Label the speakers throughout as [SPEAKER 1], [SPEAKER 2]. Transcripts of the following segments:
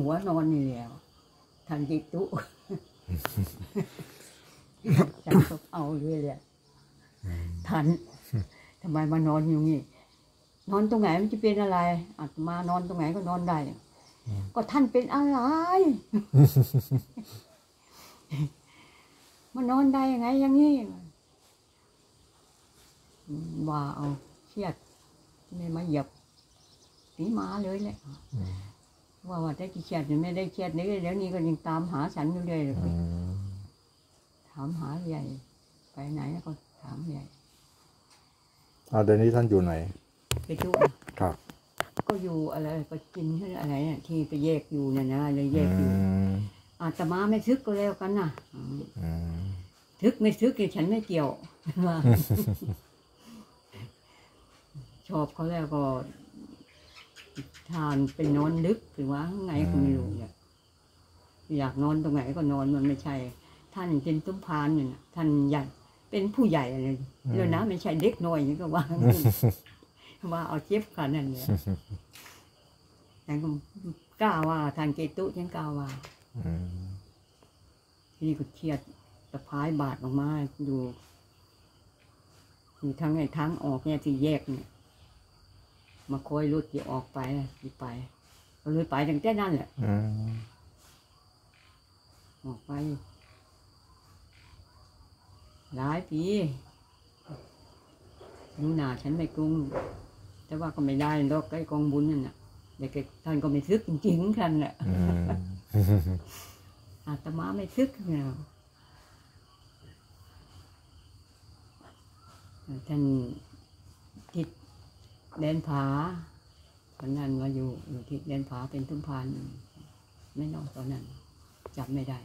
[SPEAKER 1] หัวนอนนี่แล้วทันจิตุฉันก็เอาเลยแหละทันทำไมมานอนอยู่นี่นอนตรงไหนมันจะเป็นอะไรอาตมานอนตรงไหนก็นอนได้ก็ท่านเป็นอะไรมานอนได้ยังไงอย่างนี้ว่าเอาเครียดไม่มาเหยียบตีหมาเลยแหละ ว่าว่าได้กี่เครียดหรือไม่ได้เครียดนี่เดี๋ยวนี้ก็ยังตามหาฉันอยู่เลยเลยถามหาใหญ่ ไปไหนก็ถามใหญ่
[SPEAKER 2] อ่าเดี๋ยวนี้ท่านอยู่ไหน
[SPEAKER 1] ไปจุ
[SPEAKER 2] ครับ
[SPEAKER 1] ก็อยู่อะไรก็กินอะไรเนี่ยที่ไปแยกอยู่เนี่ยนะเลยแยกอยู่
[SPEAKER 2] ม
[SPEAKER 1] อาตมาไม่ทึกก็แล้วกันนะอืม
[SPEAKER 2] อืม
[SPEAKER 1] ทึกไม่ทึกเนี่ยฉันไม่เกี่ยวว่าชอบเขาแล้วก็ ทานไปนอนลึกหรือว่าไงก็ไม่รู้เนี่ยอยากนอนตรงไหนก็นอนมันไม่ใช่ ท่านเป็นตุ้มพานเนี่ยนะท่านใหญ่เป็นผู้ใหญ่อะไรแล้วนะไม่ใช่เด็กน้อยนี่ก็ว่าว่าเอาเจ็บขนาดนั้นเนี่ยแต่ก็กล้าว่าทานเกตุฉันกล้าว่า
[SPEAKER 2] อืม
[SPEAKER 1] ทีนี้ก็เครียดสะพายบาดออกมาดูอยู่ทางไอ้ทางออกเนี่ยที่แยกเนี่ย มาคอยรถที่ออกไปที่ไป ก็เลยไปตั้งแต่นั้นแหละ
[SPEAKER 2] อืม
[SPEAKER 1] ออกไป หลายปีนูหนาฉันไม่กรุงแต่ว่าก็ไม่ได้หรอกใกล้กองบุญนั่นน่ะเด็กท่านก็ไม่ซึกจริงๆท่านแหละ
[SPEAKER 2] อืม
[SPEAKER 1] อาตมาไม่ซึกเนี่ยท่านทิศ แดนผาตอนนั้นมาอยู่อยู่ทิศแดนผาเป็นทุ่มพานไม่นอกตอนนั้นจับไม่ได้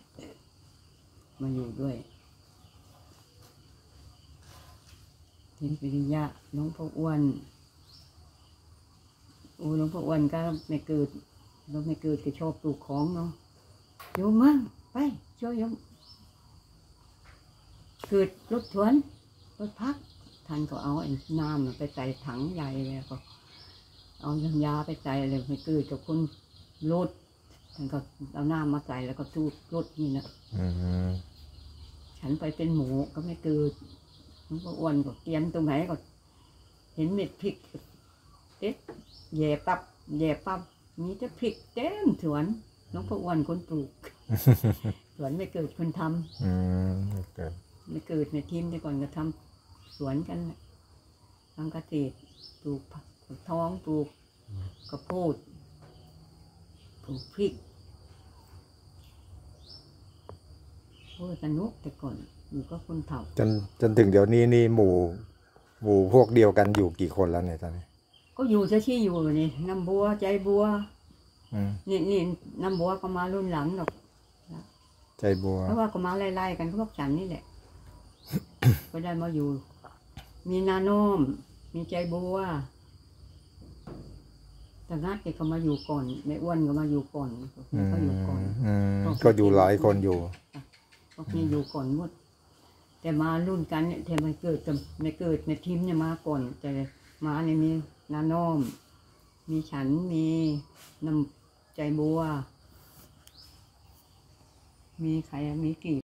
[SPEAKER 1] มาอยู่ด้วยทิศวิริยะหลวงพ่ออ้วนโอ้หลวงพ่ออ้วนก็ไม่เกิดเราไม่เกิดก็ชอบปลูกของเนาะโยมมั่งไปช่วยโยมเกิดรถถวนรถพัก ท่านก็เอาไอ้น้ำไปใส่ถังใหญ่แล้วก็ เอาน้ำยาไปใส่เลยไม่เกิดกับคนรถท่านก็เอาน้ำมาใส่แล้วก็สูดรถนี่นะ
[SPEAKER 2] อืม
[SPEAKER 1] ฉันไปเป็นหมูก็ไม่เกิดมันก็อ้วนก็เตรียมตรงไหนก็ เห็นเม็ดพริกเด็ดแย่ปับแย่ปับมีแต่พริกเต็มสวนน้องพ่ออ้วนคนปลูกสวนไม่เกิดคนทำ
[SPEAKER 2] อืมเกิด
[SPEAKER 1] ไม่เกิดในทีมแต่ก่อนก็ทำ สวนกันน่ะทำเกษตรปลูกผักปลูกท้องปลูกกระโพดปลูกพริกโอ้ยสนุกแต่ก่อนอยู่ก็คนเฒ่า
[SPEAKER 2] จนจนถึงเดี๋ยวนี้นี่หมู่ หมู่พวกเดียวกันอยู่กี่คนแล้วเนี่ยตอนนี้
[SPEAKER 1] ก็อยู่จะที่อยู่นี่น้ำบัวใจบัว
[SPEAKER 2] อืม
[SPEAKER 1] นี่นี่น้ำบัวก็มารุ่นหลังหรอก
[SPEAKER 2] ใจบัว
[SPEAKER 1] เพราะว่าก็มาไล่ๆกันพวกฉันนี่แหละ ก็ได้มาอยู่ มีนาโนม มีใจบัวแต่งัดแกก็มาอยู่ก่อนแม่อ้วนก็มาอยู่ก่อน
[SPEAKER 2] อืม
[SPEAKER 1] ก็อยู่ก่อน
[SPEAKER 2] อืมก็อยู่หลายคนอยู่
[SPEAKER 1] พวกนี้อยู่ก่อนหมด แต่มารุ่นกันเนี่ยแต่ไม่เกิดกับไม่เกิดในทีมเนี่ยมาก่อน แต่มาเนี่ยมีนาโนม มีฉันมีน้ำใจบัว มีใครอะมีกี่